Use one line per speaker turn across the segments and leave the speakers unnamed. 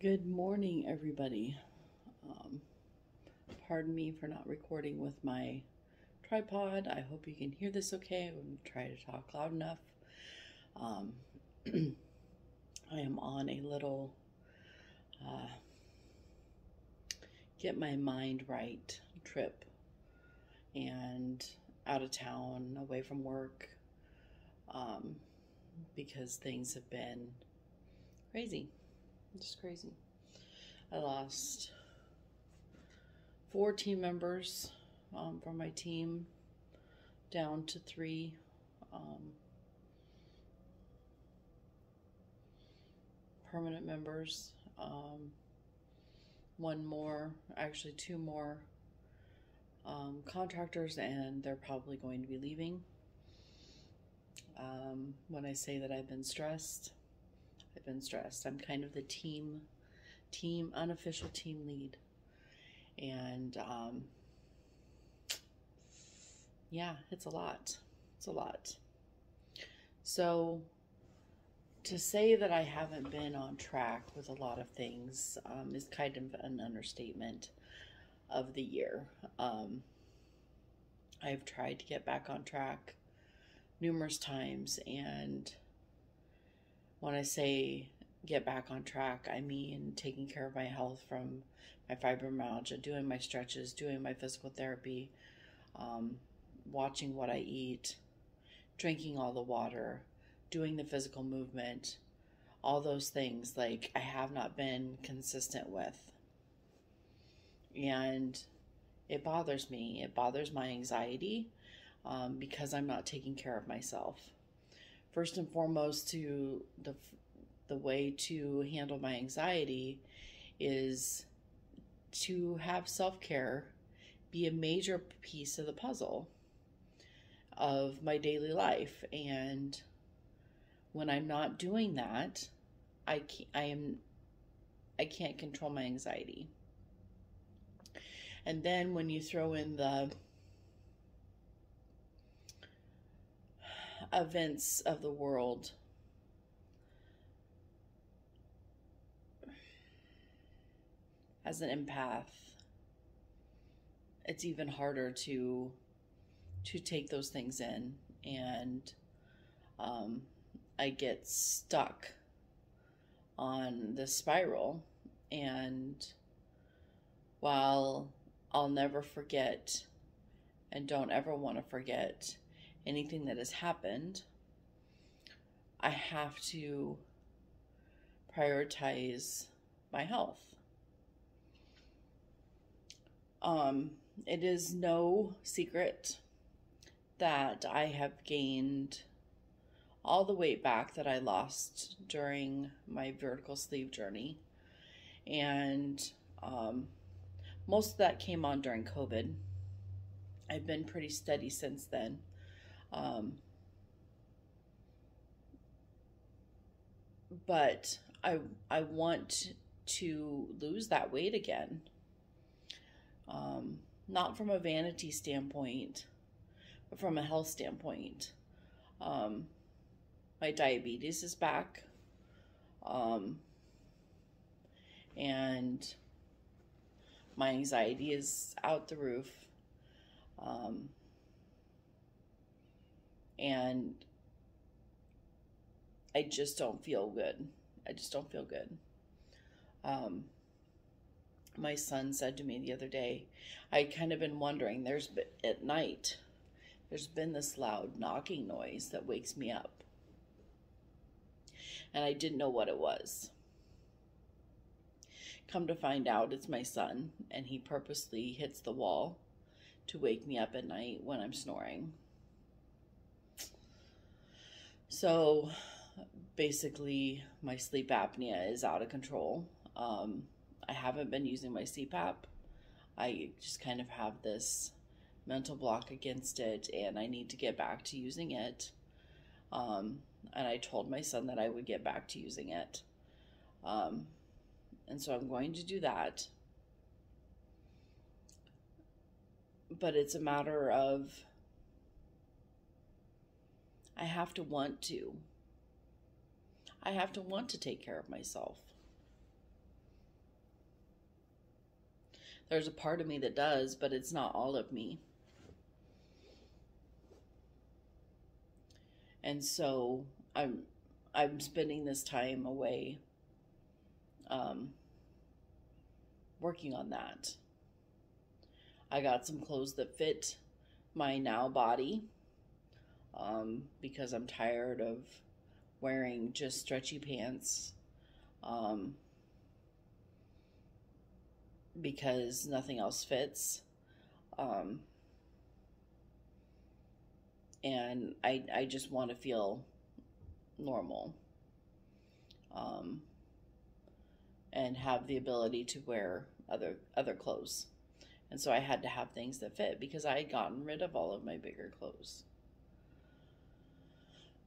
Good morning, everybody. Um, pardon me for not recording with my tripod. I hope you can hear this okay. I'm going to try to talk loud enough. Um, I am on a little uh, get my mind right trip and out of town, away from work, um, because things have been crazy. Just crazy. I lost four team members um, from my team down to three. Um, permanent members. Um, one more, actually, two more um, contractors, and they're probably going to be leaving. Um, when I say that I've been stressed, I've been stressed. I'm kind of the team, team, unofficial team lead. And um, yeah, it's a lot. It's a lot. So to say that I haven't been on track with a lot of things um, is kind of an understatement of the year. Um, I've tried to get back on track numerous times, and when I say get back on track, I mean taking care of my health from my fibromyalgia, doing my stretches, doing my physical therapy, um, watching what I eat, drinking all the water, doing the physical movement, all those things like I have not been consistent with. And it bothers me. It bothers my anxiety um, because I'm not taking care of myself. First and foremost, to the the way to handle my anxiety is to have self care be a major piece of the puzzle of my daily life and when I'm not doing that, I can't, I am I can't control my anxiety. And then when you throw in the events of the world as an empath, it's even harder to to take those things in and um, I get stuck on the spiral. And while I'll never forget and don't ever want to forget anything that has happened, I have to prioritize my health. Um, it is no secret that I have gained all the weight back that I lost during my vertical sleeve journey. And um, most of that came on during COVID. I've been pretty steady since then. Um, but I I want to lose that weight again. Um, not from a vanity standpoint, but from a health standpoint. Um, my diabetes is back. Um, and my anxiety is out the roof. Um, and I just don't feel good. I just don't feel good. Um, my son said to me the other day, I kind of been wondering, there's at night, there's been this loud knocking noise that wakes me up and I didn't know what it was. Come to find out, it's my son, and he purposely hits the wall to wake me up at night when I'm snoring. So basically, my sleep apnea is out of control. Um, I haven't been using my CPAP. I just kind of have this mental block against it, and I need to get back to using it. Um, and I told my son that I would get back to using it. Um, and so I'm going to do that. But it's a matter of I have to want to. I have to want to take care of myself. There's a part of me that does, but it's not all of me. And so I'm I'm spending this time away um, working on that. I got some clothes that fit my now body um, because I'm tired of wearing just stretchy pants um, because nothing else fits. Um, and I, I just want to feel normal um, and have the ability to wear other other clothes. And so I had to have things that fit because I had gotten rid of all of my bigger clothes.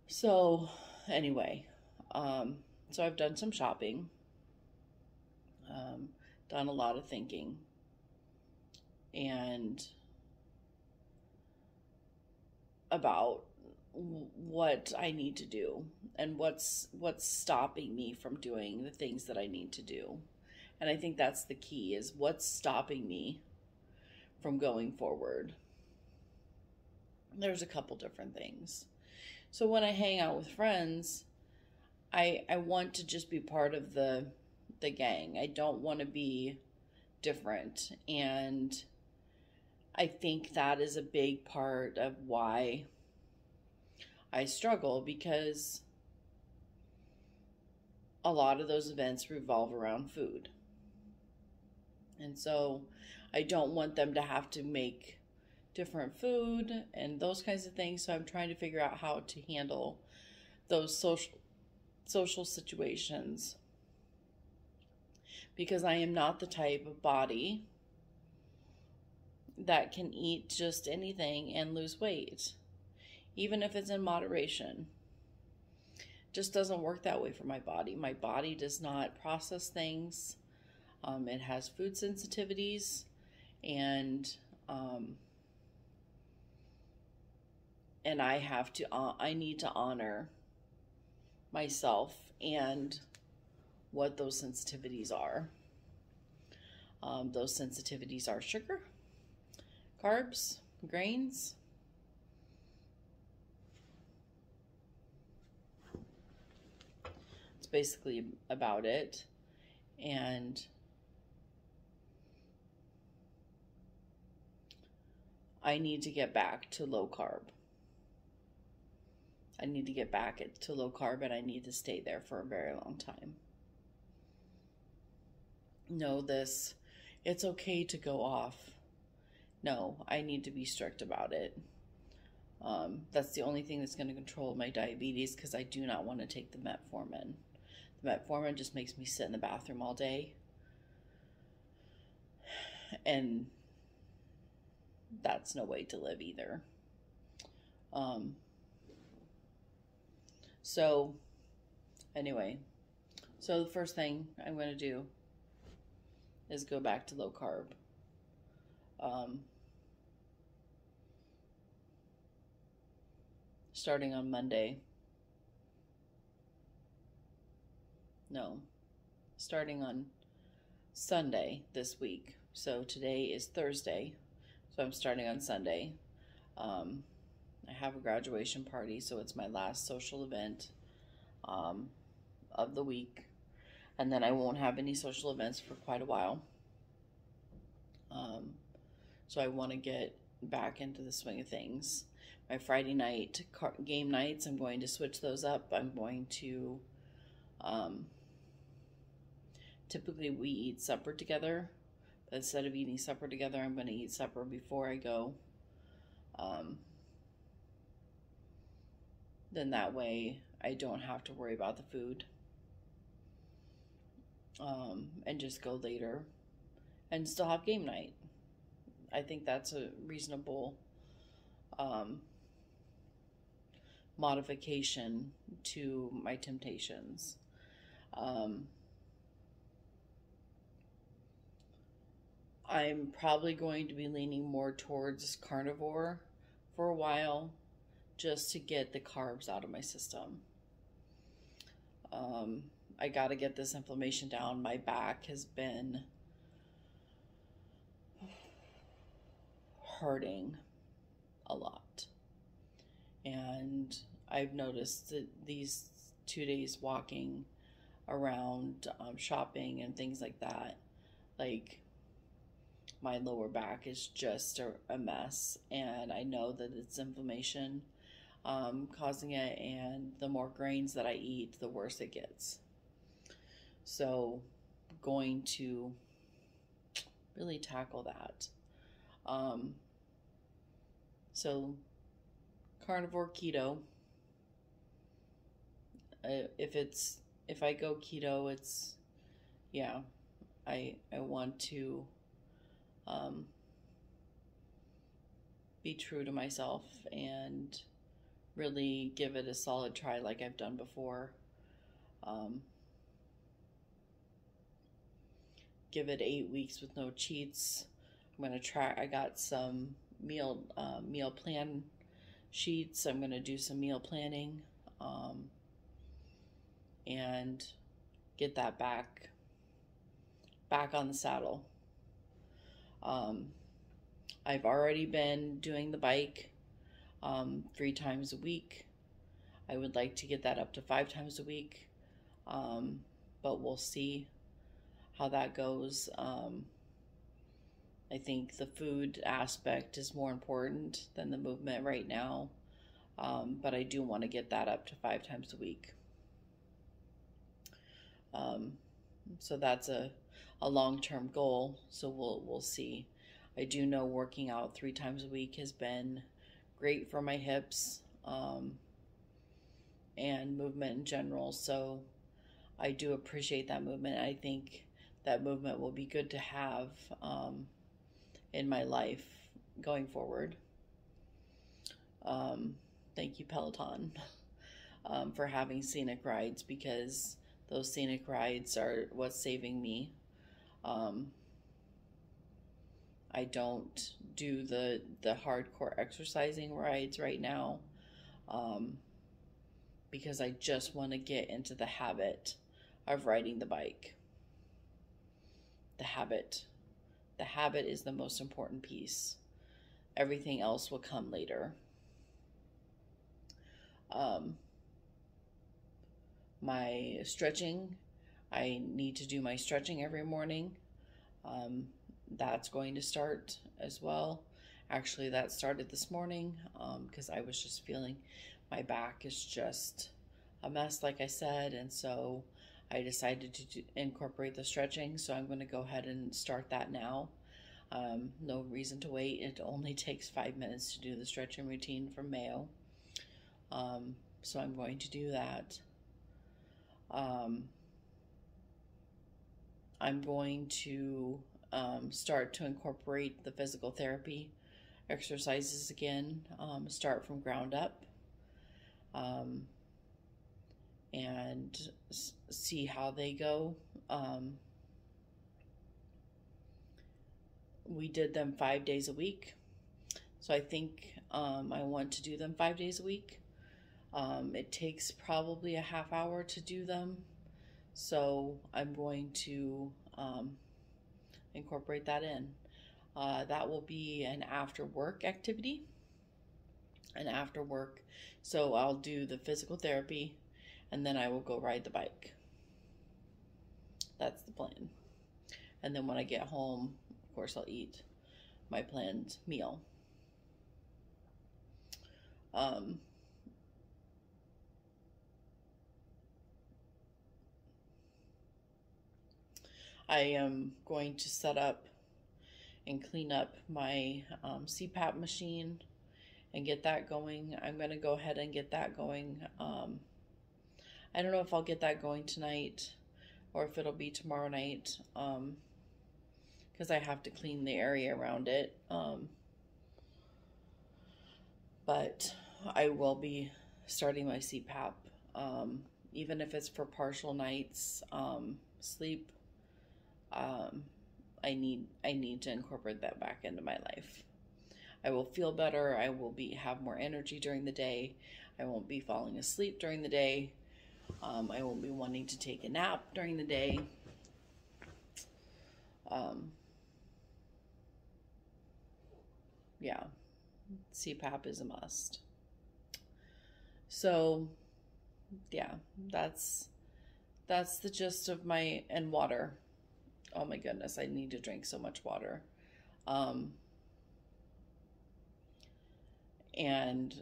So, anyway, um, so I've done some shopping, um, done a lot of thinking, and about what I need to do and what's what's stopping me from doing the things that I need to do. And I think that's the key is what's stopping me from going forward. There's a couple different things. So when I hang out with friends, I I want to just be part of the the gang. I don't want to be different and I think that is a big part of why I struggle because a lot of those events revolve around food. And so I don't want them to have to make different food and those kinds of things. So I'm trying to figure out how to handle those social social situations because I am not the type of body that can eat just anything and lose weight even if it's in moderation. Just doesn't work that way for my body. My body does not process things. Um, it has food sensitivities, and um, and I have to. Uh, I need to honor myself and what those sensitivities are. Um, those sensitivities are sugar, carbs, grains, It's basically about it. And I need to get back to low carb. I need to get back to low carb and I need to stay there for a very long time. Know this. It's okay to go off. No, I need to be strict about it. Um, that's the only thing that's going to control my diabetes because I do not want to take the metformin. The metformin just makes me sit in the bathroom all day. And that's no way to live either. Um, so, anyway, so the first thing I'm going to do is go back to low carb. Um, starting on Monday. no, starting on Sunday this week. So today is Thursday, so I'm starting on Sunday. Um, I have a graduation party, so it's my last social event um, of the week, and then I won't have any social events for quite a while. Um, so I want to get back into the swing of things. My Friday night game nights, I'm going to switch those up. I'm going to um, typically we eat supper together. But instead of eating supper together, I'm going to eat supper before I go. Um, then that way I don't have to worry about the food. Um, and just go later and still have game night. I think that's a reasonable um, modification to my temptations. Um, I'm probably going to be leaning more towards carnivore for a while just to get the carbs out of my system. Um, I got to get this inflammation down. My back has been hurting a lot. And I've noticed that these two days walking around um, shopping and things like that, like my lower back is just a, a mess. And I know that it's inflammation um, causing it. And the more grains that I eat, the worse it gets. So, going to really tackle that. Um, so, carnivore keto. Uh, if it's if I go keto, it's yeah, I I want to um, be true to myself and really give it a solid try like I've done before. Um, give it eight weeks with no cheats. I'm gonna try. I got some meal uh, meal plan sheets. I'm gonna do some meal planning, um, and get that back back on the saddle. Um, I've already been doing the bike um, three times a week. I would like to get that up to five times a week, um, but we'll see how that goes. Um, I think the food aspect is more important than the movement right now, um, but I do want to get that up to five times a week. Um, so that's a, a long term goal. So we'll we'll see. I do know working out three times a week has been great for my hips um, and movement in general. So I do appreciate that movement. I think that movement will be good to have um, in my life going forward. Um, thank you, Peloton, um, for having scenic rides because those scenic rides are what's saving me. Um, I don't do the the hardcore exercising rides right now um, because I just want to get into the habit of riding the bike the habit. The habit is the most important piece. Everything else will come later. Um, my stretching, I need to do my stretching every morning. Um, that's going to start as well. Actually, that started this morning because um, I was just feeling my back is just a mess, like I said, and so I decided to do, incorporate the stretching, so I'm going to go ahead and start that now. Um, no reason to wait. It only takes five minutes to do the stretching routine from Mayo. Um, so I'm going to do that. Um, I'm going to um, start to incorporate the physical therapy exercises again, um, start from ground up. Um, and see how they go. Um, we did them five days a week. So I think um, I want to do them five days a week. Um, it takes probably a half hour to do them. So I'm going to um, incorporate that in. Uh, that will be an after work activity. An after work. So I'll do the physical therapy and then I will go ride the bike. That's the plan. And then when I get home, of course, I'll eat my planned meal. Um, I am going to set up and clean up my um, CPAP machine and get that going. I'm going to go ahead and get that going. Um, I don't know if I'll get that going tonight or if it'll be tomorrow night um because I have to clean the area around it um but I will be starting my CPAP um even if it's for partial nights um sleep um I need I need to incorporate that back into my life. I will feel better. I will be have more energy during the day. I won't be falling asleep during the day. Um, I won't be wanting to take a nap during the day. Um, yeah, CPAP is a must. So, yeah, that's that's the gist of my and water. Oh my goodness, I need to drink so much water. Um, and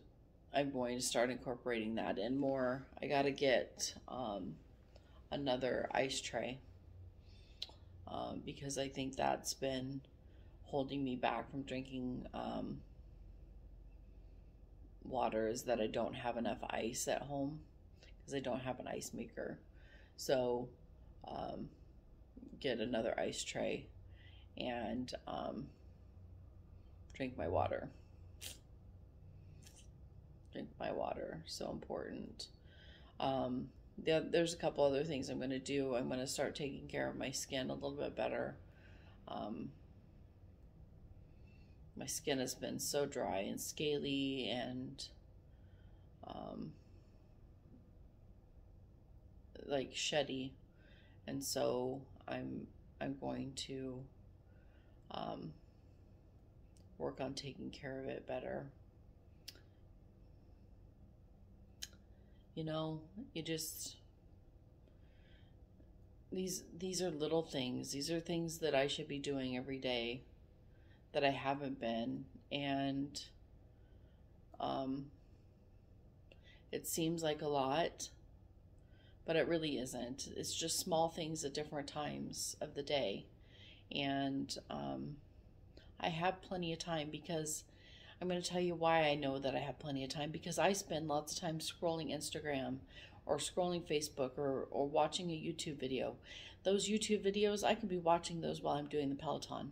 I'm going to start incorporating that in more. I got to get um, another ice tray um, because I think that's been holding me back from drinking um, water is that I don't have enough ice at home because I don't have an ice maker. So, um, get another ice tray and um, drink my water. Drink my water, so important. Um, the, there's a couple other things I'm going to do. I'm going to start taking care of my skin a little bit better. Um, my skin has been so dry and scaly and um, like sheddy, and so I'm I'm going to um, work on taking care of it better. You know, you just these these are little things. These are things that I should be doing every day that I haven't been and um it seems like a lot but it really isn't. It's just small things at different times of the day. And um, I have plenty of time because I'm going to tell you why I know that I have plenty of time because I spend lots of time scrolling Instagram or scrolling Facebook or, or watching a YouTube video. Those YouTube videos, I can be watching those while I'm doing the Peloton.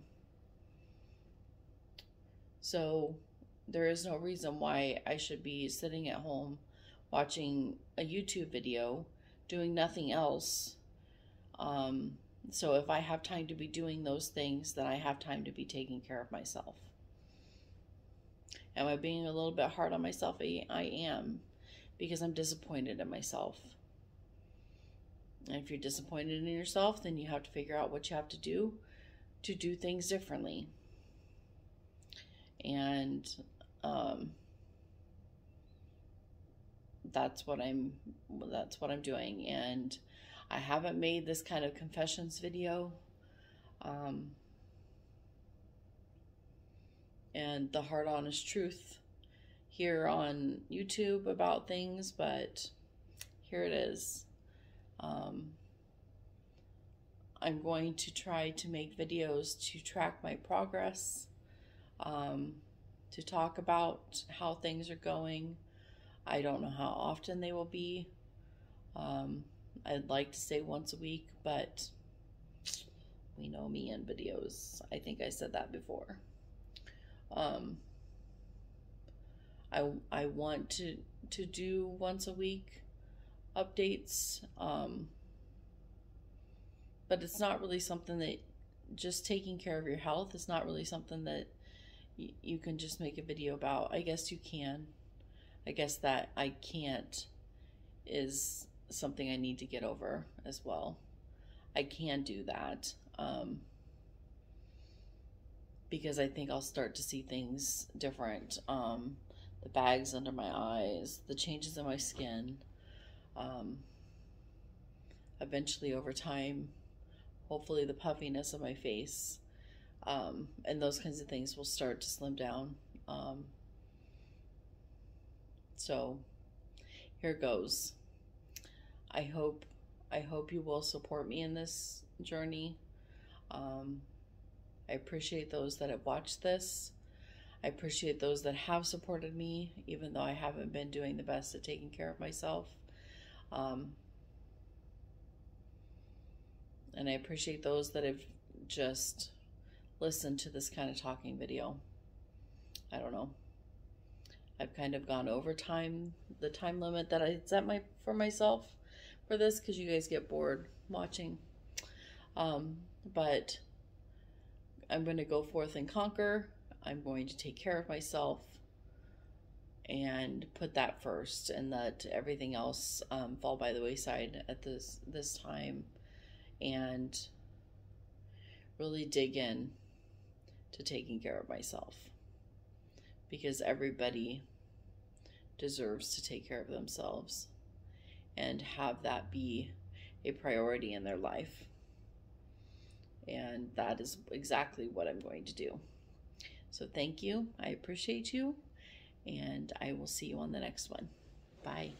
So there is no reason why I should be sitting at home watching a YouTube video doing nothing else. Um, so if I have time to be doing those things, then I have time to be taking care of myself. Am I being a little bit hard on myself? I, am because I'm disappointed in myself. And if you're disappointed in yourself, then you have to figure out what you have to do to do things differently. And um, that's what I'm that's what I'm doing. And I haven't made this kind of confessions video um, and the hard honest truth here on YouTube about things but here it is. Um, I'm going to try to make videos to track my progress um, to talk about how things are going I don't know how often they will be. Um, I'd like to say once a week, but we know me and videos. I think I said that before. Um, I I want to to do once a week updates, um, but it's not really something that just taking care of your health is not really something that you can just make a video about. I guess you can. I guess that I can't is something I need to get over as well. I can do that um, because I think I'll start to see things different. Um, the bags under my eyes, the changes in my skin. Um, eventually, over time, hopefully, the puffiness of my face um, and those kinds of things will start to slim down. So here goes. I hope I hope you will support me in this journey. Um, I appreciate those that have watched this. I appreciate those that have supported me, even though I haven't been doing the best at taking care of myself. Um, and I appreciate those that have just listened to this kind of talking video. I don't know. I've kind of gone over time, the time limit that I set my for myself for this because you guys get bored watching. Um, but I'm going to go forth and conquer. I'm going to take care of myself and put that first, and let everything else um, fall by the wayside at this this time, and really dig in to taking care of myself. Because everybody deserves to take care of themselves and have that be a priority in their life. And that is exactly what I'm going to do. So thank you. I appreciate you. And I will see you on the next one. Bye.